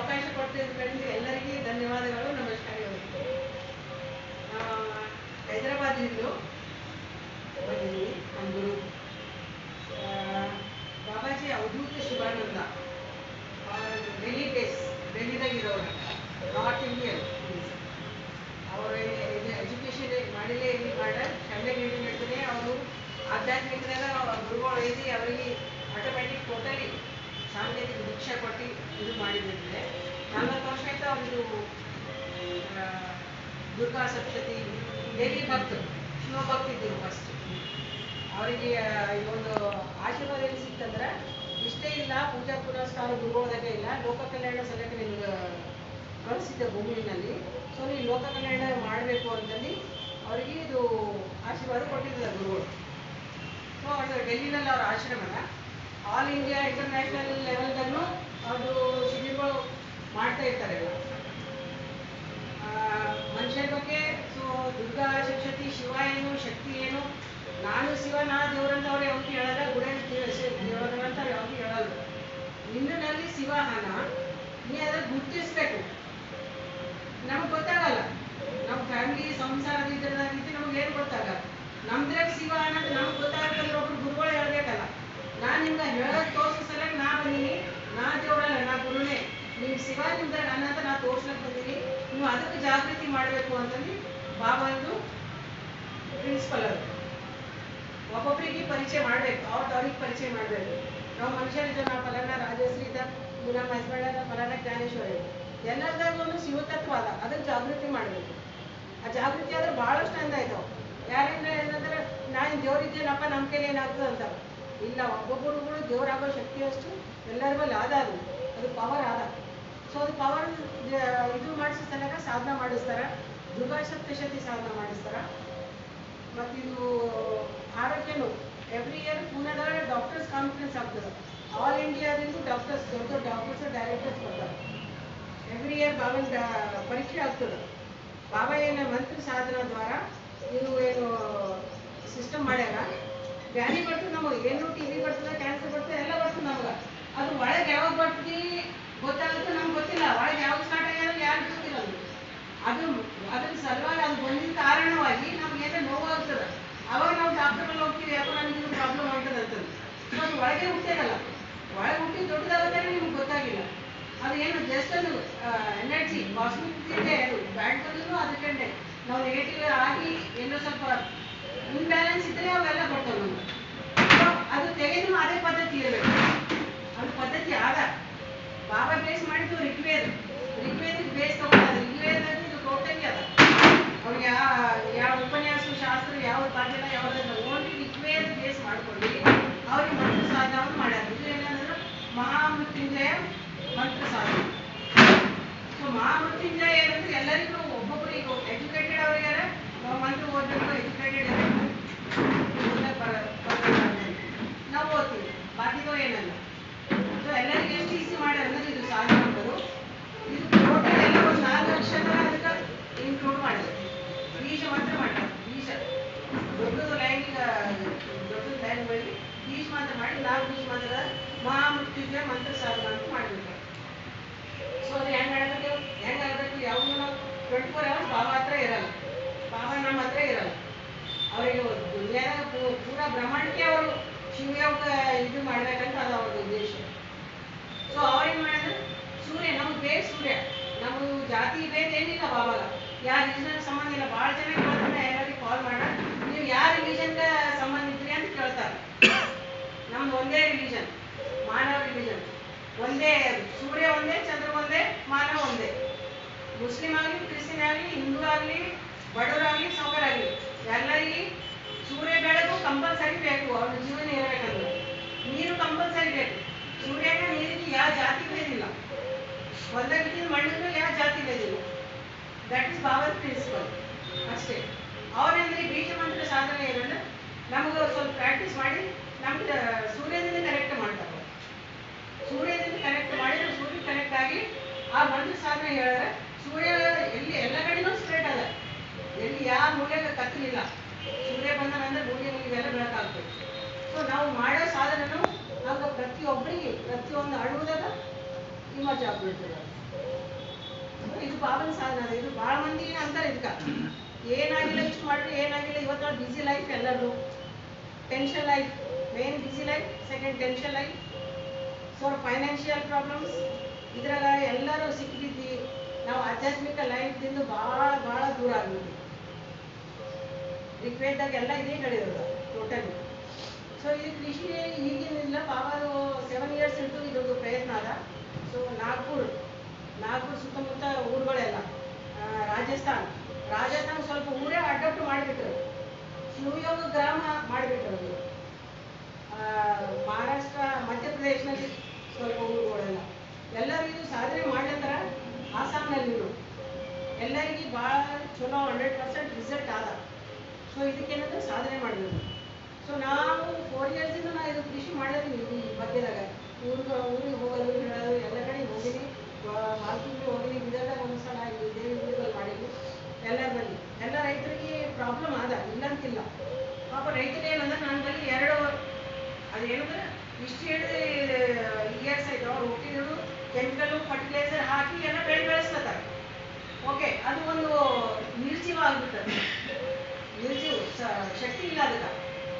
ಅವಕಾಶ ಕೊಟ್ಟಿದ್ದಕ್ಕೆ ಎಲ್ಲರಿಗೂ ಧನ್ಯವಾದಗಳು ನಮಸ್ಕಾರಗಳು ಆ, ಹೈದರಾಬಾದ್ನಿಂದ ಬಂದಿದ್ದೀನಿ ನಮ್ಮ ಗುರು ಆ, ಬಾಬಾಜಿ ಅವಧೂತ ಶಿವಾನಂದ ದುರ್ಗಾ ಸಪ್ತತಿ ದೇವಿ ಭಕ್ತರು ಶಿವ ಭಕ್ತಿದ್ದರು ಫಸ್ಟ್ ಅವರಿಗೆ ಒಂದು ಆಶೀರ್ವಾದ ಏನು ಸಿಕ್ತಂದ್ರೆ ಇಷ್ಟೇ ಇಲ್ಲ ಪೂಜಾ ಪುನಸ್ಕಾರ ಗುರುಗಳದಾಗ ಇಲ್ಲ ಲೋಕ ಕಲ್ಯಾಣ ಸಲಕ್ಕೆ ನಿಮ್ಗೆ ಕಳಿಸಿದ್ದೆ ಭೂಮಿನಲ್ಲಿ ಸೊ ನೀವು ಲೋಕ ಕಲ್ಯಾಣ ಮಾಡಬೇಕು ಅಂತಂದು ಅವರಿಗೆ ಇದು ಆಶೀರ್ವಾದ ಕೊಟ್ಟಿದ್ದಾರೆ ಗುರುಗಳು. ಸೊ ಅದು ಡೆಲ್ಲಿನಲ್ಲಿ ಅವ್ರ ಆಶ್ರಮನ ಆಲ್ ಇಂಡಿಯಾ ಇಂಟರ್ನ್ಯಾಷನಲ್ ಲೆವೆಲ್ದಲ್ಲೂ ಅದು ಶಿಬಿರಗಳು ಮಾಡ್ತಾ ಇರ್ತಾರೆ ಎಲ್ಲ ಆ, ಮನುಷ್ಯರ ಬಗ್ಗೆ ಸೊ ದುರ್ಗಾ ಸರಸ್ವತಿ ಶಿವ ಏನು ಶಕ್ತಿ ಏನು ನಾನು ಶಿವ ನಾ ದೇವ್ರಂತ ಅವ್ರು ಯಾವಾಗ ಹೇಳಲ್ಲ ಗುಡ ದೇವರಂತ ಯಾವಾಗ ಹೇಳಲ್ಲ ನಿನ್ನಲ್ಲಿ ಶಿವ ಹಣ ನೀ ಅದ ಗುರ್ತಿಸ್ಬೇಕು. ನಮ್ಗೆ ಗೊತ್ತಾಗಲ್ಲ. ನಮ್ಮ ಫ್ಯಾಮಿಲಿ ಸಂಸಾರದಿದ್ದದಾಗಿದ್ದು ನಮ್ಗೆ ಏನು ಗೊತ್ತಾಗಲ್ಲ. ನಮ್ದ್ರಾಗ ಶಿವ ಅನ್ನೋದು ನಮ್ಗೆ ಗೊತ್ತಾಗಲ್ಲ ಒಬ್ರು ಗುರುಗಳು ಹೇಳ್ಬೇಕಲ್ಲ. ನಾನು ನಿಮ್ಗೆ ಹೇಳೋದು ತೋರಿಸೋ ಸಲ ನಾ ಬಂದೀನಿ. ನಾ ದೇವರಲ್ಲ, ನಾ ಗುರುನೇ. ನೀವು ಶಿವ ನಿಮ್ದ್ರಾಗ ನೀವು ಅದಕ್ಕೆ ಜಾಗೃತಿ ಮಾಡಬೇಕು ಅಂತಂದು ಬಾಬಾಂದು ಪ್ರಿನ್ಸಿಪಲ್ ಅವರು. ಒಬ್ಬೊಬ್ಬರಿಗೆ ಪರಿಚಯ ಮಾಡಬೇಕು ಅವ್ರದ್ದು ಅವ್ರಿಗೆ ಪರಿಚಯ ಮಾಡಬೇಕು. ನಾವು ಮನುಷ್ಯರಿದ್ದ ನಾವು ಫಲಾನ ರಾಜಶ್ರೀ ಇದ್ದ ನಮ್ಮ ಹಸ್ಬೆಂಡ್ ಫಲಾನ ಜ್ಞಾನೇಶ್ವರ ಇದೆ ಎಲ್ಲರದಾಗ ಒಂದು ಶಿವತತ್ವ ಅದ ಅದಕ್ಕೆ ಜಾಗೃತಿ ಮಾಡಬೇಕು. ಆ ಜಾಗೃತಿ ಆದ್ರೆ ಭಾಳಷ್ಟು ಅಂದ ಆಯ್ತಾವ ಯಾರಿಂದ ಏನಂದ್ರೆ, ನಾನು ದೇವ್ರಿದ್ದೇನಪ್ಪ ನಮ್ಮ ಕೈಲಿ ಏನಾಗ್ತದೆ ಅಂತ. ಇಲ್ಲ ಒಬ್ಬೊಬ್ಬರುಗಳು ದೇವರಾಗೋ ಶಕ್ತಿ ಅಷ್ಟು ಎಲ್ಲರ ಮೇಲೆ ಆದ ಅದು. ಅದು ಪವರ್ ಆದ. ಸೊ ಅದು ಪವರ್ ಇದು ಮಾಡಿಸೋ ತನಕ ಸಾಧನ ಮಾಡಿಸ್ತಾರೆ. ದುರ್ಗಾ ಸಪ್ತಶತಿ ಸಾಧನ ಮಾಡಿಸ್ತಾರೆ. ಮತ್ತಿದು ಆರೋಗ್ಯನು ಎವ್ರಿ ಇಯರ್ ಪುಣೆದಾಗ ಡಾಕ್ಟರ್ಸ್ ಕಾನ್ಫರೆನ್ಸ್ ಆಗ್ತದೆ. ಆಲ್ ಇಂಡಿಯಾದಿಂದ ಡಾಕ್ಟರ್ಸ್ ದೊಡ್ಡ ದೊಡ್ಡ ಡಾಕ್ಟರ್ಸ್ ಡೈರೆಕ್ಟರ್ಸ್ ಬರ್ತಾರೆ. ಎವ್ರಿ ಇಯರ್ ಬಾಬನ್ ಪರೀಕ್ಷೆ ಆಗ್ತದೆ. ಬಾಬಾ ಏನೇ ಮಂತ್ರ ಸಾಧನ ದ್ವಾರ, ಇದು ಏನು ಸಿಸ್ಟಮ್ ಮಾಡ್ಯಾರ. ಬ್ಯಾನಿ ಬರ್ತದೆ ನಮಗೆ. ಏನು ಟಿ ವಿ ಬರ್ತದೆ ಕ್ಯಾನ್ಸರ್ ಬರ್ತದೆ, ಎಲ್ಲ ಬರ್ತದೆ ನಮ್ಗೆ. ಅದು ಒಳಗೆ ಯಾವಾಗ ಬರ್ತದೆ ಗೊತ್ತಾಗುತ್ತೆ ನಮ್ಗೆ ಗೊತ್ತಿಲ್ಲ ಒಳಗೆ ಯಾವಾಗ ಸ್ಟಾರ್ಟ್ ಆಗ್ಯಾರ ಯಾರು ಗೊತ್ತಿಲ್ಲ ಅದು ಅದು ಅದ್ರ ಸಲುವಾಗಿ ಅದು ಬಂದಿದ್ದ ಕಾರಣವಾಗಿ ನಮ್ಗೆ ಏನೋ ನೋವಾಗ್ತದೆ. ಅವಾಗ ನಾವು ಡಾಕ್ಟರ್ ಬಳಿ ಹೋಗ್ತೀವಿ, ಯಾಕೋ ನನಗೆ ಇದು ಪ್ರಾಬ್ಲಮ್ ಆಗ್ತದೆ ಅಂತಂದು. ಅದು ಒಳಗೆ ಹುಟ್ಟಿರಲ್ಲ ಒಳಗೆ ಹುಟ್ಟಿ ದೊಡ್ಡದಾಗುತ್ತೆ ನಿಮ್ಗೆ ಗೊತ್ತಾಗಿಲ್ಲ. ಅದು ಏನು ಜಸ್ಟ್ ಅದು ಎನರ್ಜಿ ಕಾಸ್ಮಿಕ್ ಇದೆ ಅದು. ಬ್ಯಾಡ್ ಅದಕ್ಕಂಡೆ ಅದಕ್ಕೆ ನಾವು ನೆಗೆಟಿವ್ ಆಗಿ ಏನೋ ಸ್ವಲ್ಪ ಇನ್ಬ್ಯಾಲೆನ್ಸ್ ಇದ್ರೆ ಅವೆಲ್ಲ ಬರ್ತವೆ. ನಮ್ಗೆ ಅದು ತೆಗೆದು ಅದೇ ಪದ್ಧತಿ ಇರಬೇಕು. ಅದು ಪದ್ಧತಿ ಆದ. ಬಾಬಾ ಬೇಸ್ ಮಾಡಿದ್ದು ಋಗ್ವೇದ. ಋಗ್ವೇದಕ್ಕೆ ಬೇಸ್ ತಗೊಂಡದ ಋಗ್ವೇದ ಇದು ಟೋಟಲಿ ಅದ ಅವ್ರಿಗೆ ಯಾವ ಯಾವ ಉಪನ್ಯಾಸ ಶಾಸ್ತ್ರ ಯಾವ ಪಾಠ ಯಾವುದನ್ನ ಓನ್ಲಿ ಋಗ್ವೇದ ಬೇಸ್ ಮಾಡ್ಕೊಂಡು ಅವ್ರಿಗೆ ಮಂತ್ರ ಸಾಧನವನ್ನು ಮಾಡ್ಯಾರ ಇದು ಏನಂದ್ರೆ ಮಹಾಮೃತ್ಯುಂಜಯ ಸೊ ಎಲ್ಲರಿಗೂ ಎಜುಕೇಟೆಡ್ ಎಜುಕೇಟೆಡ್ ಓದ್ತೀವಿ. ಏನಲ್ಲ. ಎಲ್ಲರಿಗೂ ಎಷ್ಟು ಮಾಡ್ಯಾರ ಇದು ಎಲ್ಲ ಒಂದು ನಾಲ್ಕು ಮಾತ್ರ ದೊಡ್ಡದು ದೊಡ್ಡದು ಲೈನ್ ಮಾಡಿ ಬೀಜ ಮಾತ್ರ ಮಾಡಿ ಮಾತ್ರ. ಮಹಾಮೃತ್ಯುಂಜಯ ಮಂತ್ರ ಸಾಧನ ಅಂತ ಮಾಡಿರ್ತಾರೆ ಸೊ ಅದು ಹೆಂಗ್ ಆಗಬೇಕು ಹೆಂಗ್ ಆಗಬೇಕು ಯಾವುದು ನಾವು ಟ್ವೆಂಟಿ ಫೋರ್ ಅವರ್ಸ್ ಬಾಬಾ ಹತ್ರ ಇರಲ್ಲ. ಬಾಬಾ ನಮ್ಮ ಹತ್ರ ಇರಲ್ಲ. ಅವರಿಗೆ ದುನಿಯಾದ ಪೂ- ಪೂರಾ ಬ್ರಹ್ಮಾಂಡಕ್ಕೆ ಅವರು ಶಿವಯೋಗ ಇದು ಮಾಡ್ಬೇಕಂತ ಅದು ಅವ್ರ ಉದ್ದೇಶ. ಸೊ ಅವ್ರೇನ್ ಮಾಡಿದ್ರು ಸೂರ್ಯ, ನಮ್ಗೆ ಬೇರೆ ಸೂರ್ಯ. ನಮ್ದು ಜಾತಿ ಭೇದ ಏನಿಲ್ಲ ಬಾಬಾಗ ಯಾವ ರಿಲಿಜನ್ ಸಂಬಂಧ ಇಲ್ಲ. ಭಾಳ ಜನ ಯಾರಿಗೆ ಕಾಲ್ ಮಾಡ ನೀವು ಯಾವ ರಿಲಿಜನ್ಗೆ ಸಂಬಂಧ ಇದ್ರಿ ಅಂತ ಕೇಳ್ತಾರೆ. ನಮ್ದು ಒಂದೇ ರಿಲಿಜನ್ ಮಾನವ ರಿಲಿಜನ್ ಒಂದೇ ಸೂರ್ಯ ಒಂದೇ, ಚಂದ್ರ ಒಂದೇ, ಮಾನವ ಒಂದೇ. ಮುಸ್ಲಿಂ ಆಗಲಿ ಕ್ರಿಶ್ಚಿಯನ್ ಹಿಂದೂ ಆಗಲಿ ಬಡವರಾಗಲಿ ಸೌಕರಾಗಲಿ ಎಲ್ಲರಿಗೆ ಸೂರ್ಯ ಬೆಳಕು ಕಂಪಲ್ಸರಿ ಬೇಕು, ಅವ್ರ ಜೀವನ ಇರಬೇಕಂದ್ರೆ ನೀರು ಕಂಪಲ್ಸರಿ ಬೇಕು. ಸೂರ್ಯನ ನೀರಿಗೆ ಯಾವ ಜಾತಿ ಬೇಕಿಲ್ಲ ಒಂದಾಗಿದ್ದ ಮಣ್ಣಿನ ಯಾವ ಜಾತಿ ಬೇಕಿಲ್ಲ ದಟ್ ಇಸ್ ಬಾಬರ್ ಪ್ರಿನ್ಸಿಪಲ್ ಅಷ್ಟೇ. ಅವ್ರೇಂದ್ರೆ ಬೀಜ ಮಂತ್ರ ಸಾಧನೆ ಏನಂದ್ರೆ, ನಮಗೆ ಸ್ವಲ್ಪ ಪ್ರಾಕ್ಟೀಸ್ ಮಾಡಿ, ನಮ್ಗೆ ಸೂರ್ಯನಿಂದ ಕನೆಕ್ಟ್ ಮಾಡ್ತಾರೆ. ಸೂರ್ಯನಿಂದ ಕನೆಕ್ಟ್ ಮಾಡಿದ್ರೆ ಸೂರ್ಯ ಕನೆಕ್ಟ್ ಆಗಿ ಆ ಮಂತ್ರ ಸಾಧನೆ ಹೇಳಿದ್ರೆ, ಸೂರ್ಯ ಎಲ್ಲಿ ಎಲ್ಲ ಕಡೆನೂ ಸ್ಪ್ರೆಡ್ ಅದ ಎಲ್ಲಿ ಯಾವ ಮೂಲೆಗೆ ಕತ್ತಲಿಲ್ಲ ಸೂರ್ಯ ಬಂದನಂದ್ರೆ ಮೂಲೆ ಮೂಲೆಗೆಲ್ಲ ಬೆಳಕಾಗ್ತದೆ ಸೊ ನಾವು ಮಾಡೋ ಸಾಧನನು ನಾವು ಪ್ರತಿಯೊಬ್ಬರಿಗೆ, ಪ್ರತಿಯೊಂದು ಅಣುದಾಗ ಇಮರ್ಜ್ ಆಗ್ಬಿಡ್ತದೆ. ಇದು ಬಾಬನ್ ಸಾಧನ ಇದು ಭಾಳ ಮಂದಿ ಅಂತಾರೆ ಇದಕ್ಕ. ಏನಾಗಿಲ್ಲ ಇಷ್ಟು ಮಾಡ್ರಿ ಏನಾಗಿಲ್ಲ. ಇವತ್ತು ಬಿಸಿ ಲೈಫ್ ಎಲ್ಲರದು. Tension life main busy life second tension life so financial problems ಇದ್ರಾಗ ಎಲ್ಲರೂ ಸಿಕ್ಕಿದ್ದಿ ನಾವು ಆಧ್ಯಾತ್ಮಿಕ ಲೈಫ್ದಿಂದ ಭಾಳ ಭಾಳ ದೂರ ಆಗ್ಬಿಟ್ಟು ರಿಕ್ವೇಟ್ದಾಗ ಎಲ್ಲ ಇದೇ ನಡೆಯೋದು ಟೋಟಲಿ ಸೊ ಇದು ಕೃಷಿ ಈಗಿನಿಂದ ಬಾಬಾದು ಸೆವೆನ್ ಇಯರ್ಸ್ ಇಂಟು ಇದ್ರದ್ದು ಪ್ರಯತ್ನ ಅದ ಸೊ ನಾಗ್ಪುರ್ ನಾಗ್ಪುರ್ ಸುತ್ತಮುತ್ತ ಊರುಗಳೆಲ್ಲ ರಾಜಸ್ಥಾನ್. ರಾಜಸ್ಥಾನ್ ಸ್ವಲ್ಪ ಊರೇ ಅಡಾಪ್ಟ್ ಮಾಡಿಬಿಟ್ರು. ಶಿವಯೋಗ ಗ್ರಾಮ ಮಾಡಿಬಿಟ್ರು ಅದು. ಮಹಾರಾಷ್ಟ್ರ ಮಧ್ಯಪ್ರದೇಶನಲ್ಲಿ ಸ್ವಲ್ಪ ಊರುಗಳೆಲ್ಲ. ಎಲ್ಲರೂ ಇದು ಸಾಧನೆ ಮಾಡ್ಲತ್ತರ ಆಸಾಮ್ನಲ್ಲಿರು ಎಲ್ಲರಿಗೆ ಭಾಳ ಚಲೋ ಹಂಡ್ರೆಡ್ ಪರ್ಸೆಂಟ್ ರಿಸಲ್ಟ್ ಆದ. ಸೊ ಇದಕ್ಕೇನಂದ್ರೆ ಸಾಧನೆ ಮಾಡಬೇಕು ಸೊ ನಾವು ಫೋರ್ ಇಯರ್ಸಿಂದ ನಾ ಇದು ಕೃಷಿ ಮಾಡಿದ್ವಿ ಈ ಬಗ್ಗೆದಾಗ ಊರಿಗೆ ಊರಿಗೆ ಹೋಗೋದು ಹೇಳೋದು ಎಲ್ಲ ಕಡೆ ಹೋಗಿನಿ ಮಾರ್ಕೆಟ್ಗೆ ಹೋಗಿನಿ ಬಿದರ್ದಾಗ ಒಂದು ಸಲ ಇಲ್ಲಿ ದೇವಿ ಗುಡಿಗಳು ಮಾಡಿದ್ವಿ ಎಲ್ಲರ ಬಲ್ಲಿ ಎಲ್ಲ ರೈತರಿಗೆ ಪ್ರಾಬ್ಲಮ್ ಆದ ಇಲ್ಲಂತಿಲ್ಲ ಪಾಪ ರೈತರು ಏನಂದ್ರೆ ನನ್ನ ಬಳಿ ಎರಡು ಅದೇನಂದ್ರೆ ಇಷ್ಟು ಇಯರ್ಸ್ ಆಯ್ತು, ಅವ್ರು ಹುಟ್ಟಿದ್ರು ಕೆಮಿಕಲ್ಲು ಫರ್ಟಿಲೈಸರ್ ಹಾಕಿ ಎಲ್ಲ ಬೆಳೆ ಬೆಳೆಸ್ಲತ್ತಾರೆ ಓಕೆ ಅದು ಒಂದು ನಿರ್ಜೀವ ಆಗ್ಬಿಡ್ತದೆ ನಿರ್ಜೀವ ಶಕ್ತಿ ಇಲ್ಲ ಅದಕ್ಕೆ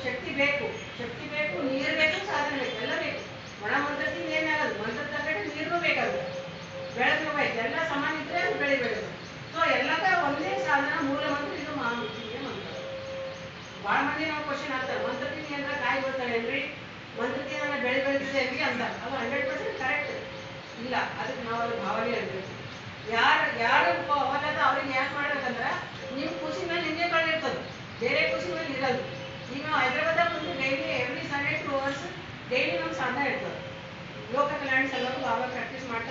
ಶಕ್ತಿ ಬೇಕು ಶಕ್ತಿ ಬೇಕು, ನೀರು ಬೇಕು, ಸಾಧನೆ ಬೇಕು, ಎಲ್ಲ ಬೇಕು. ಒಣ ಮಂತ್ರದಿಂದ ಏನಾಗದು? ಮಂತ್ರ ತಗೊಂಡು ನೀರು ಬೇಕಾಗುತ್ತೆ. ಬೆಳೆದು ಬೇಕು, ಎಲ್ಲ ಸಮಾನ ಇದ್ರೆ ಅದು ಬೆಳೆ ಬೆಳೆದು ಸೊ ಎಲ್ಲದ ಒಂದೇ ಸಾಧನ ಮೂಲ ಮಂತ್ರ ಇದು ಮಹಾಮೃತ್ಯುಂಜಯ ಮಂತ್ರ ಭಾಳ ಮಂದಿ ನಾವು ಕ್ವಶನ್ ಆಗ್ತಾರೆ ಮಂತ್ರದಿಂದ ಏನಾರ ಕಾಯಿ ಬರ್ತಾಳೆ ಏನ್ರಿ ಮಂತ್ರದಿಂದ ಏನ್ರಿ ಅಂತ. ಅದು ಹಂಡ್ರೆಡ್ ಪರ್ಸೆಂಟ್ ಕರೆಕ್ಟ್ ಇಲ್ಲ, ಅದಕ್ಕೆ ನಾವು ಅದು ಭಾವನೆ ಇರಬೇಕು ಯಾರು ಯಾರು ಅವಲ್ಲದ ಅವ್ರಿಗೆ ಯಾಕೆ ಮಾಡ್ಬೇಕಂದ್ರೆ ನಿಮ್ಮ ಖುಷಿ ಮೇಲೆ ನಿಮಗೆ ಕಳೆದಿರ್ತದೆ. ಬೇರೆ ಖುಷಿ ಮೇಲೆ ಇರಲ್ಲ. ಈಗ ನಾವು ಬಂದು daily every Sunday two hours daily ನಮ್ಮ ಸಾಧನೆ ಇರ್ತದೆ. ಲೋಕ ಕಲ್ಯಾಣ ಸಲುವಾಗಿ ಬಾಬಾ ಪ್ರಾಕ್ಟೀಸ್ ಮಾಡ್ತಾ